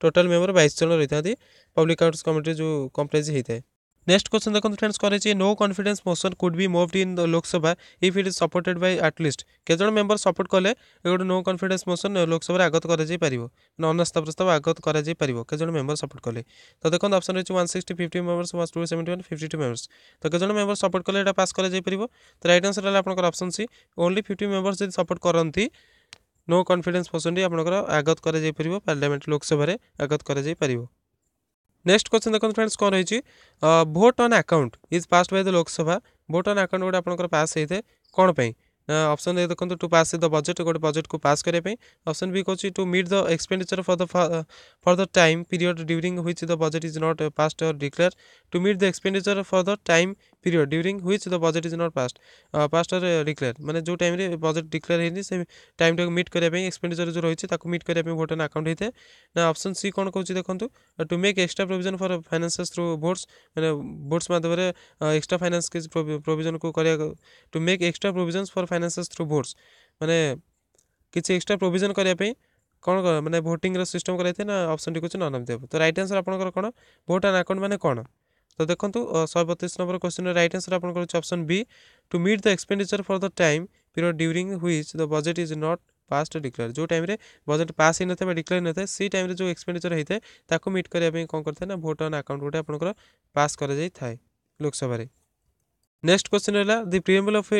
total member बैस जन रही था पब्लिक आकाउंट्स कमिटी जो कंप्लेज होता है Next question the confidence করেছে no confidence motion could be moved in the Lok Sabha if it is supported by at least କେତେଜଣ ମେମ୍ବର ସପୋର୍ଟ କଲେ ଗୋଟେ ନୋ କନଫିଡେନ୍ସ ମୋସନ ଲୋକସଭାରେ ଆଗତ କରାଯାଇପାରିବ ମାନେ ଅନାସ୍ଥା ପ୍ରସ୍ତାବ ଆଗତ କରାଯାଇପାରିବ କେତେଜଣ ମେମ୍ବର ସପୋର୍ଟ କଲେ ତ ଦେଖନ୍ତୁ ଅପସନ୍ ରହିଛି one sixty fifty members one two seventy one fifty two members ତ କେତେଜଣ ମେମ୍ବର ସପୋର୍ଟ କଲେ ଏଇଟା ପାସ୍ କରାଯାଇପାରିବ ତ ରାଇଟ୍ ଆନ୍ସର୍ ହେଲା ଆପଣଙ୍କର option C only fifty members ଯଦି ସପୋର୍ଟ କରନ୍ତି नो कन्फिडेन्स पर्सन आगत गराइपार पार्लियामेन्ट लोकसभा आगत गराइपार नेक्स्ट क्वेश्चन देखते फ्रेंड्स कौन रही vote on account is pass by the Lok Sabha vote on account गोटे आप पास होते हैं कौनपाई ऑप्शन ए देखो टू पास द बजेट गोटे बजेट को पास करने ऑप्शन बी कौन to meet the expenditure for the for the time period during which the budget is not pass और declare to meet the expenditure for the time period during which the budget is not passed passed और declare मैंने जो time budget declare है से time time मिट करने expenditure जो रही है मिट करने भोटन आकाउंट होते हैं ना अप्सन सी कौन कौन देखो to make extra provision for finance through boards मैंने बोर्ड्स मध्यम एक्सट्रा फाइनान्स प्रोजन को to make extra provision for fine finances through votes ମାନେ କିଛି ଏକ୍ସଟ୍ରା ପ୍ରୋଭିଜନ୍ କରିବା ପାଇଁ କ'ଣ ମାନେ ଭୋଟିଂର ସିଷ୍ଟମ୍ କରାଯାଇଥାଏ ନା ଅପସନ୍ଟି ହେଉଛି ନନ୍ ଅଫ୍ ଦେବ ତ ରାଇଟ୍ ଆନ୍ସର୍ ଆପଣଙ୍କର କ'ଣ ଭୋଟ୍ ଆଣ୍ଡ ଆକାଉଣ୍ଟ ମାନେ କ'ଣ ତ ଦେଖନ୍ତୁ ଶହେ ବତିଶ ନମ୍ବର କୋଶ୍ଚିନ୍ର ରାଇଟ୍ ଆନ୍ସର୍ ଆପଣଙ୍କର ହେଉଛି option B to meet the expenditure for the time period during which the budget is not pass to declare ଯେଉଁ ଟାଇମ୍ରେ ବଜେଟ୍ ପାସ୍ ହେଇନଥାଏ ବା ଡିକ୍ଲେୟାର ହେଇନଥାଏ ସେଇ ଟାଇମ୍ରେ ଯେଉଁ ଏକ୍ସପେଣ୍ଡିଚର୍ ହେଇଥାଏ ତାକୁ ମିଟ୍ କରିବା ପାଇଁ କ'ଣ କରିଥାଏ ନା ଭୋଟ୍ ଅନ୍ ଆକାଉଣ୍ଟ ଗୋଟେ ଆପଣଙ୍କର ପାସ୍ କରାଯାଇଥାଏ ଲୋକସଭାରେ ନେକ୍ସଟ କୋଶ୍ଚିନ୍ ହେଲା the preamble of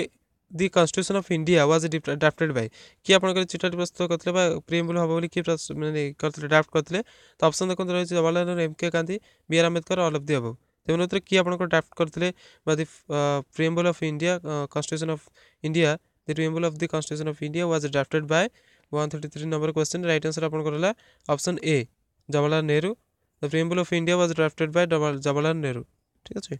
the constitution of India was drafted by কি আপনার চিঠাটি প্রস্তুত করলে বা প্রিএম্বুল হব বলে কি মানে করলে ড্রাফট করলে তো অপশন দেখুন রয়েছে Jawaharlal Nehru M K Gandhi B R Ambedkar all of the above তেমন ভিতরে কি আপনার ড্রাফট করলে বা the preamble of India constitution of India the preamble of the constitution of India was drafted by one thirty three number question right answer আপনার হল option A Jawaharlal Nehru the preamble of India was drafted by Jawaharlal Nehru ठीक है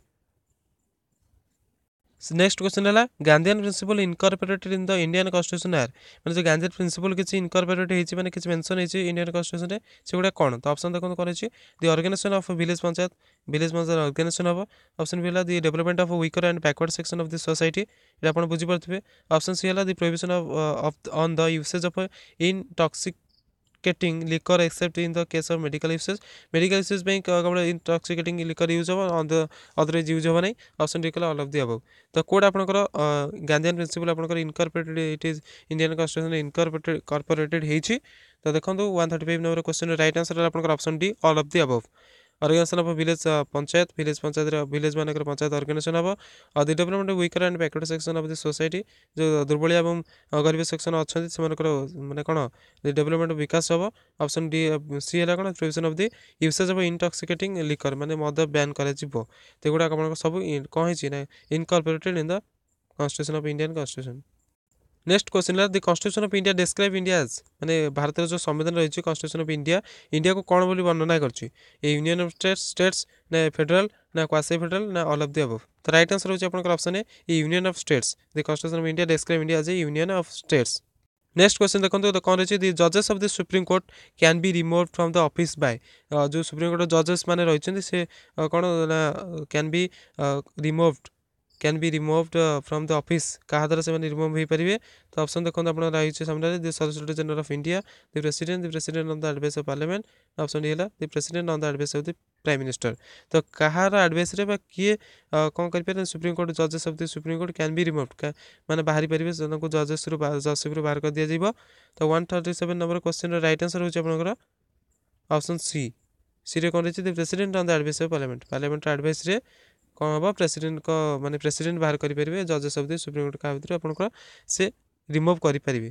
next question ହେଲା Gandhian principle incorporated in the Indian constitution are ମାନେ ଯେଉଁ Gandhian principle କିଛି ଇନକର୍ପୋରେଟ୍ ହେଇଛି ମାନେ କିଛି ମେନ୍ସନ୍ ହେଇଛି ଇଣ୍ଡିଆନ୍ କନଷ୍ଟିଟ୍ୟୁସନ୍ରେ ସେଗୁଡ଼ା କ'ଣ ତ ଅପସନ୍ ଦେଖନ୍ତୁ କ'ଣ ଅଛି the organisation of village panchayat village panchayat organisation ହେବ ଅପସନ୍ ବି ହେଲା the development of weaker and backward section of the society ଏଇଟା ଆପଣ ବୁଝିପାରୁଥିବେ ଅପସନ୍ ସି ହେଲା the provision of on the usage of in toxic intoxicating liquor except in the case of medical uses medical uses ପାଇଁ ଆମର intoxicating liquor use ହେବ on the otherwise use ହେବ ନାହିଁ option D କଲେ all of the ହେବ ତ କୋଡ଼ ଆପଣଙ୍କର ଗାନ୍ଧିଆନ୍ ପ୍ରିନ୍ସିପଲ୍ ଆପଣଙ୍କର incorporated it is Indian constitution incorporated corporated ହେଇଛି ତ ଦେଖନ୍ତୁ one thirty five number question right answer ଆପଣଙ୍କର option D all of the above organisation of village panchayat village panchayat village মানকর পঞ্চায়েত অর্গানাইজেসন হব আর the development weaker and backward section of the society যে দুর্বল এবং গরিব সেকশন অনেক সে মানে কোণ ডেভেলপমেন্ট বিকাশ হব অপশন ডি সি হল কোণ prevention of the usage of intoxicating liquor মানে মদ ব্যান করা যাব তেগুড়া আপনার সব কম হয়েছি না incorporated in the constitution of Indian constitution next question ହେଲା the constitution of India describe India ମାନେ ଭାରତର ଯେଉଁ ସମ୍ବିଧାନ ରହିଛି କନଷ୍ଟିଟ୍ୟୁସନ୍ ଅଫ୍ ଇଣ୍ଡିଆ ଇଣ୍ଡିଆକୁ କ'ଣ ବୋଲି ବର୍ଣ୍ଣନା କରୁଛି a union of state states ନା ଫେଡେରାଲ ନା କ୍ୱାସି ଫେଡେରାଲ ନା ଅଲ୍ ଅଫ୍ ଦି ଅବଭ୍ ତ ରାଇଟ୍ ଆନ୍ସର୍ ହେଉଛି ଆପଣଙ୍କର option A union of states the constitution of India describe India as a union of states next question ଦେଖନ୍ତୁ କ'ଣ ରହିଛି the ଜଜେସ୍ of the supreme court can be remove from the office by ଯେଉଁ supreme court ଜଜେସ୍ ମାନେ ରହିଛନ୍ତି ସେ କ'ଣ ନା କ୍ୟାନ୍ ବି ରିମୁଭ୍ଡ कैन भी रिमुवड फ्रम द अफिस् क्या द्वारा से रिमुव हो पारे तो अप्सन देखो आप रही सामने the solicitor general of India the president the president on the advice of parliament option D ये the president on the advice of the prime minister तो कहार आडवैस किए कौन कर सुप्रीमकोर्ट जजेस अफ दि सुप्रीमकोर्ट क्या भी रिमुव मैंने बाहरी पारे जनक जजेस जजसीपुर बाहर कर दिया तो one thirty seven number question right answer हो अपसन सी सी कौन रही the president on the advice of parliament parliament आडभइस्रे କ'ଣ ହେବ ପ୍ରେସିଡେଣ୍ଟଙ୍କ ମାନେ ପ୍ରେସିଡେଣ୍ଟ ବାହାର କରିପାରିବେ ଜଜେସ୍ ଅଫ୍ ଦି ସୁପ୍ରିମକୋର୍ଟ କାହା ଭିତରୁ ଆପଣଙ୍କର ସେ ରିମୁଭ୍ କରିପାରିବେ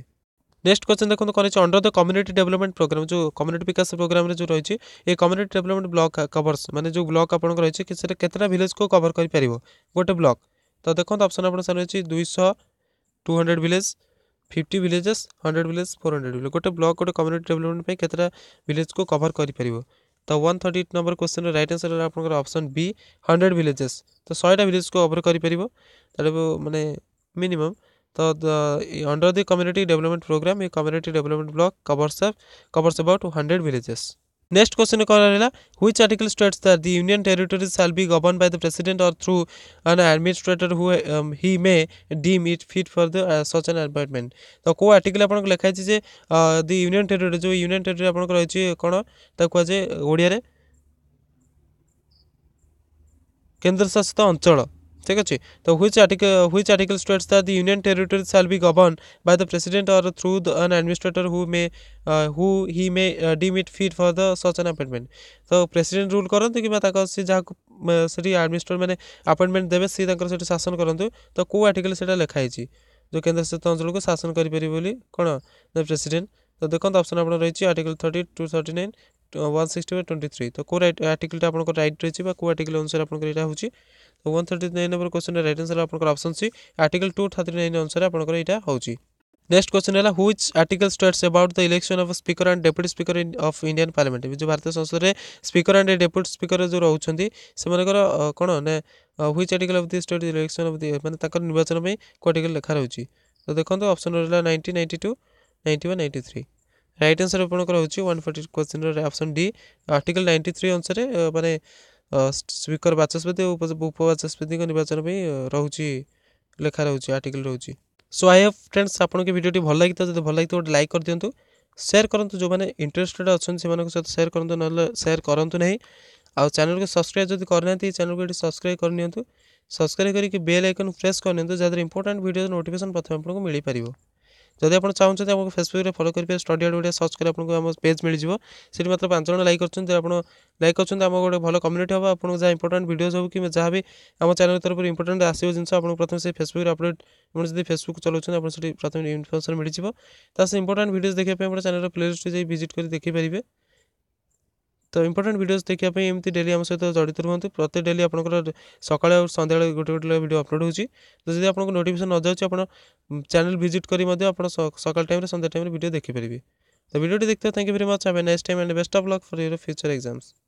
ନେକ୍ସଟ କ୍ୱେଶ୍ଚନ୍ ଦେଖନ୍ତୁ କ'ଣ ହେଇଛି under the community development programme ଯେଉଁ କମ୍ୟୁନିଟି ବିକାଶ ପ୍ରୋଗ୍ରାମରେ ଯେଉଁ ରହିଛି a community development block covers ମାନେ ଯେଉଁ ବ୍ଲକ୍ ଆପଣଙ୍କର ରହିଛି ସେଟା କେତେଟା ଭିଲେଜକୁ କଭର କରିପାରିବ ଗୋଟେ ବ୍ଲକ୍ ତ ଦେଖନ୍ତୁ ଅପସନ୍ ଆପଣଙ୍କ ସାର୍ ରହିଛି ଦୁଇଶହ two hundred village fifty villages hundred village four hundred village ଗୋଟେ ବ୍ଲକ୍ ଗୋଟେ କମ୍ୟୁନିଟି ଡେଭଲପମେଣ୍ଟ ପାଇଁ କେତେଟା ଭିଲେଜକୁ କଭର କରିପାରିବ ତ ୱାନ୍ ଥର୍ଟି ଏଇଟ୍ ନମ୍ବର କ୍ୱେଶ୍ଚନ୍ର ରାଇଟ୍ ଆନ୍ସର୍ ହେଲା ଆପଣଙ୍କର ଅପସନ୍ ବି ହଣ୍ଡ୍ରେଡ଼ ଭିଲେଜେସ୍ ତ ଶହେଟା ଭିଲେଜ୍କୁ କଭର୍ କରିପାରିବ ତା'ଠାରୁ ମାନେ ମିନିମମ୍ ତ under the community development programme a community development block covers covers about hundred villages next question cover ಆಗಿಲ್ಲ which article states that the union territories shall be govern by the president or through an administrator who he may deem it fit for the such an ଆଡଭାଇଟମେଣ୍ଟ ତ କେଉଁ article ଆପଣଙ୍କୁ ଲେଖା ହେଇଛି ଯେ the union territory ଯେଉଁ union territory ଆପଣଙ୍କର ରହିଛି କ'ଣ ତାକୁ କୁହାଯାଏ ଓଡ଼ିଆରେ କେନ୍ଦ୍ରଶାସିତ ଅଞ୍ଚଳ ঠিক আছে তো which article which article states that the union territory shall be govern by the president or through an administrator who may who he may deem it fit for the such an appointment ତ president rule କରନ୍ତୁ କିମ୍ବା ତାଙ୍କ ସେ ଯାହାକୁ ସେଠି ଆଡ଼ମିନିଷ୍ଟ୍ରେଟ ମାନେ appointment ଦେବେ ସେ ତାଙ୍କର ସେଠି ଶାସନ କରନ୍ତୁ ତ କେଉଁ ଆର୍ଟିକଲ୍ ସେଇଟା ଲେଖା ହେଇଛି ଯେଉଁ କେନ୍ଦ୍ରଶାସିତ ଅଞ୍ଚଳକୁ ଶାସନ କରିପାରିବେ ବୋଲି କ'ଣ ପ୍ରେସିଡେଣ୍ଟ ତ ଦେଖନ୍ତୁ ଅପସନ୍ ଆପଣ ରହିଛି article thirty two thirty nine one sixty ବା ଟ୍ୱେଣ୍ଟି ଥ୍ରୀ ତ କେଉଁ ଆର୍ଟିକଲ୍ଟା ଆପଣଙ୍କର ରାଇଟ୍ ରହିଛି ବା କେଉଁ ଆର୍ଟିକଲ୍ ଅନୁସାରେ ଆପଣଙ୍କର ଏଇଟା ହେଉଛି ତ one thirty nine number question right answer ଆପଣଙ୍କର option C article two thirty nine ଅନୁସାରେ ଆପଣଙ୍କର ଏଇଟା ହେଉଛି ନେକ୍ସଟ क्वेश्चन है which article states about the election of speaker and deputy speaker of Indian parliament जो भारतीय संसद में स्पीकर एंड डेप्यूटी स्पीकर जो रोचे से कौन ना which article of the state election of the मैंने निर्वाचन में कौ आर्टिकल लेखा रोचे तो देखो अप्सन रहा ninety ninety two ninety one ninety three right answer পূরণ করা ହେଉଛି ୱାନ୍ ଫର୍ଟି କ୍ୱେଶ୍ଚିନ୍ର option D article ninety three ଅନୁସାରେ ମାନେ ସ୍ପିକର ବାଚସ୍ପତି ଓ ଉପବାଚସ୍ପତିଙ୍କ ନିର୍ବାଚନ ପାଇଁ ରହୁଛି ଲେଖା ରହୁଛି ଆର୍ଟିକଲ୍ ରହୁଛି ସୋ ଆଇ ହାଭ୍ ଫ୍ରେଣ୍ଡସ୍ ଆପଣଙ୍କ ଭିଡ଼ିଓଟି ଭଲ ଲାଗିଥିବ ଯଦି ଭଲ ଲାଗିଥିବ ଗୋଟେ ଲାଇକ୍ କରିଦିଅନ୍ତୁ ସେୟାର କରନ୍ତୁ ଯେଉଁମାନେ ଇଣ୍ଟରେଷ୍ଟେଡ଼୍ ଅଛନ୍ତି ସେମାନଙ୍କ ସହିତ ସେୟାର କରନ୍ତୁ ନହେଲେ ସେୟାର କରନ୍ତୁ ନାହିଁ ଆଉ ଚ୍ୟାନେଲ୍କୁ ସବସ୍କ୍ରାଇବ୍ ଯଦି କରିନାହାନ୍ତି ଚ୍ୟାନେଲ୍କୁ ଏଠି ସବସ୍କ୍ରାଇବ୍ କରିନିଅନ୍ତୁ ସବସ୍କ୍ରାଇବ୍ କରିକି ବେଲ୍ ଆଇକନ୍ ପ୍ରେସ୍ କରିନିଅନ୍ତୁ ଯାହାଦ୍ୱାରା ଇମ୍ପୋର୍ଟାଣ୍ଟ ଭିଡ଼ିଓ ନୋଟିଫିକେସନ୍ ପ୍ରଥମେ ଆପଣଙ୍କୁ ମିଳିପାରିବ ଯଦି ଆପଣ ଚାହୁଁଛନ୍ତି ଆମକୁ ଫେସବୁକ୍ରେ ଫଲୋ କରିବେ ଷ୍ଟଡ଼ି ଆଡ଼୍ ଓଡ଼ିଆ ସର୍ଚ୍ଚ କରି ଆପଣଙ୍କୁ ଆମ ପେଜ୍ ମିଳିଯିବ ସେଠି ମାତ୍ର ପାଞ୍ଚ ଜଣ ଲାଇକ୍ କରିଛନ୍ତି ଆପଣ ଲାଇକ୍ କରିଛନ୍ତି ଆମ ଗୋଟେ ଭଲ କମ୍ୟୁନିଟି ହେବ ଆପଣଙ୍କୁ ଯାହା ଇମ୍ପୋର୍ଟାଣ୍ଟ ଭିଡ଼ିଓ ହେଉ କିମ୍ବା ଯାହା ବି ଆମ ଚ୍ୟାନେଲ୍ ତରଫରୁ ଇମ୍ପୋର୍ଟାଣ୍ଟ ଆସିବ ଜିନିଷ ଆପଣଙ୍କୁ ପ୍ରଥମେ ସେ ଫେସବୁକ୍ରେ ଅପଡ଼େଟ୍ ଆପଣ ଯଦି ଫେସବୁକ୍ ଚଲାଉଛନ୍ତି ଆପଣ ସେଠି ପ୍ରଥମେ ଇନଫର୍ମେସନ୍ ମିଳିଯିବ ତା ସହ ଇମ୍ପୋର୍ଟାଣ୍ଟ ଭିଡ଼ିଓଜ୍ ଦେଖିବା ପାଇଁ ଆପଣ ଚ୍ୟାନେଲ୍ର ପ୍ଲେଲିଷ୍ଟରେ ଯାଇ ଭିଜିଟ୍ କରି ଦେଖିପାରିବେ ତ ইম্পর্ଟାଣ୍ଟ ଭିଡ଼ିଓସ୍ ଦେଖିବା ପାଇଁ ଏମିତି ଡେଲି ଆମ ସହିତ ଜଡ଼ିତ ରୁହନ୍ତୁ ପ୍ରତି ଡେଲି ଆପଣଙ୍କର ସକାଳେ ଆଉ ସନ୍ଧ୍ୟାବେଳେ ଗୋଟେ ଗୋଟେ ଭିଡ଼ିଓ ଅପଲୋଡ଼ ହେଉଛି ତ ଯଦି ଆପଣଙ୍କୁ ନୋଟିଫିକେସନ୍ ନଯାଉଛି ଆପଣ ଚ୍ୟାନେଲ୍ ଭିଜିଟ୍ କରି ମଧ୍ୟ ଆପଣ ସକାଳ ଟାଇମ୍ରେ ସନ୍ଧ୍ୟା ଟାଇମ୍ରେ ଭିଡ଼ିଓ ଦେଖିପାରିବେ ତ ଭିଡ଼ିଓଟି দেখতে thank you very much have a next time and best of luck for your future